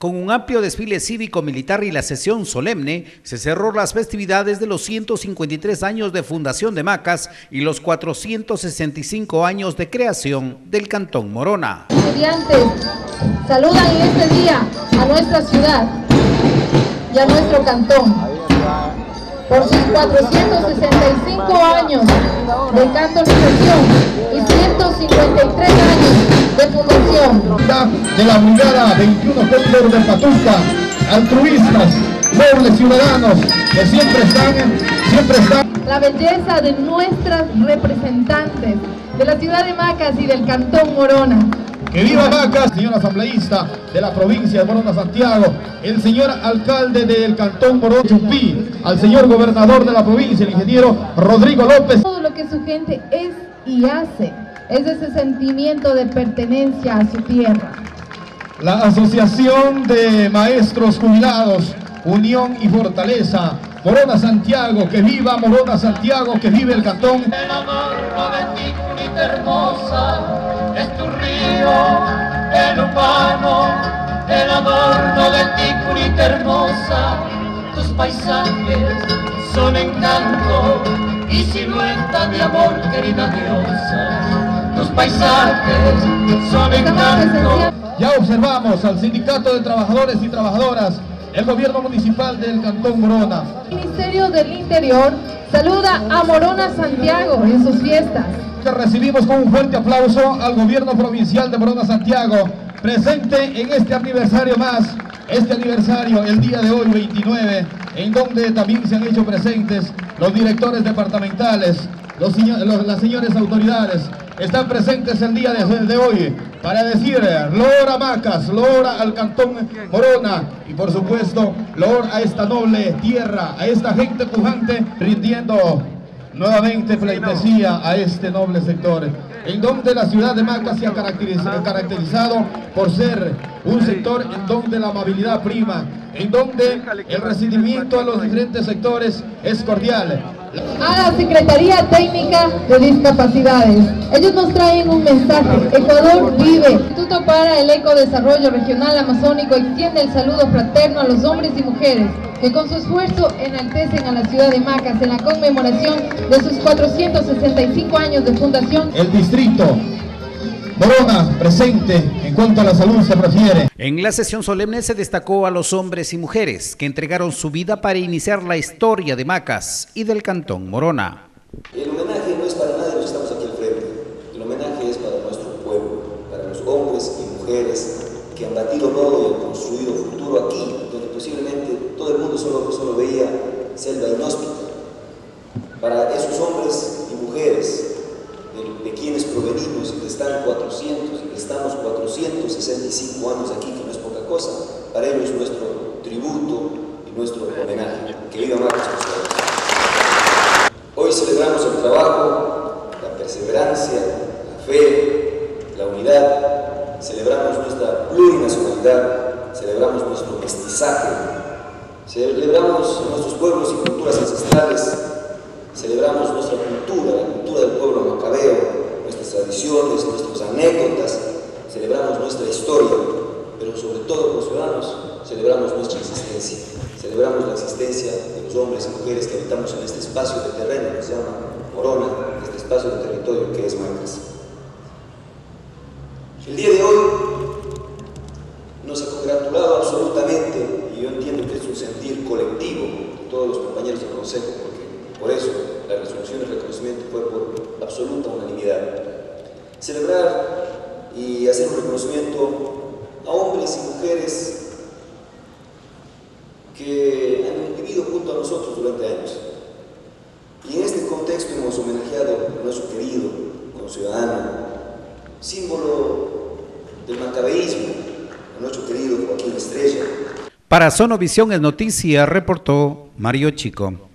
Con un amplio desfile cívico-militar y la sesión solemne, se cerró las festividades de los 153 años de fundación de Macas y los 465 años de creación del Cantón Morona. Estudiantes, saludan en este día a nuestra ciudad y a nuestro cantón por sus 465 años de cantonización y 153 años de fundación. De la brigada 21 Cóndor de Patuca, altruistas, nobles ciudadanos que siempre están, siempre están. La belleza de nuestras representantes de la ciudad de Macas y del Cantón Morona. Que viva Macas, señor asambleísta de la provincia de Morona Santiago, el señor alcalde del Cantón Morona Chupí, al señor gobernador de la provincia, el ingeniero Rodrigo López. Todo lo que su gente es y hace es ese sentimiento de pertenencia a su tierra. La Asociación de Maestros Jubilados, Unión y Fortaleza, Morona Santiago, que viva Morona Santiago, que vive el cantón. El adorno de ti, cunita hermosa, es tu río, el urbano, el adorno de ti, cunita hermosa, tus paisajes son encanto y silueta de amor, querida diosa, tus paisajes son encanto. Ya observamos al Sindicato de Trabajadores y Trabajadoras, el gobierno municipal del Cantón Morona. El Ministerio del Interior saluda a Morona Santiago en sus fiestas. Recibimos con un fuerte aplauso al gobierno provincial de Morona Santiago, presente en este aniversario más, este aniversario el día de hoy 29, en donde también se han hecho presentes los directores departamentales, los, los, las señores autoridades, están presentes el día de, de hoy para decir lora Macas, lora al Cantón Morona y por supuesto lor a esta noble tierra, a esta gente pujante rindiendo nuevamente pleitesía a este noble sector, en donde la ciudad de Macas se ha caracterizado por ser un sector en donde la amabilidad prima, en donde el recibimiento a los diferentes sectores es cordial, a la Secretaría Técnica de Discapacidades. Ellos nos traen un mensaje. Ecuador vive. El Instituto para el Ecodesarrollo Regional Amazónico extiende el saludo fraterno a los hombres y mujeres que con su esfuerzo enaltecen a la ciudad de Macas en la conmemoración de sus 465 años de fundación. El distrito Morona, presente en cuanto a la salud se refiere. En la sesión solemne se destacó a los hombres y mujeres que entregaron su vida para iniciar la historia de Macas y del Cantón Morona. El homenaje no es para nadie los que estamos aquí al frente. El homenaje es para nuestro pueblo, para los hombres y mujeres que han batido todo y han construido futuro aquí, donde posiblemente todo el mundo solo, solo veía selva inhóspita. Para esos hombres y mujeres de, de quienes provenimos y que están 400 y que estamos 465 años aquí, que no es poca cosa, para ellos es nuestro tributo y nuestro homenaje. Que viva Marcos Hoy celebramos el trabajo, la perseverancia, la fe, la unidad, celebramos nuestra plurinacionalidad, celebramos nuestro mestizaje, celebramos nuestros pueblos y culturas ancestrales, celebramos nuestra cultura, la cultura del pueblo macabeo, nuestras tradiciones, nuestras anécdotas, celebramos nuestra historia, pero sobre todo los ciudadanos celebramos nuestra existencia, celebramos la existencia de los hombres y mujeres que habitamos en este espacio de terreno que se llama Morona, este espacio de territorio que es Macas. El día de hoy nos ha congratulado absolutamente, y yo entiendo que es un sentir colectivo de todos los compañeros del Consejo, por eso la resolución de reconocimiento fue por absoluta unanimidad. Celebrar y hacer un reconocimiento a hombres y mujeres que han vivido junto a nosotros durante años. Y en este contexto hemos homenajeado a nuestro querido conciudadano, símbolo del macabeísmo, a nuestro querido Joaquín Estrella. Para Sonovisión es noticia, reportó Mario Chico.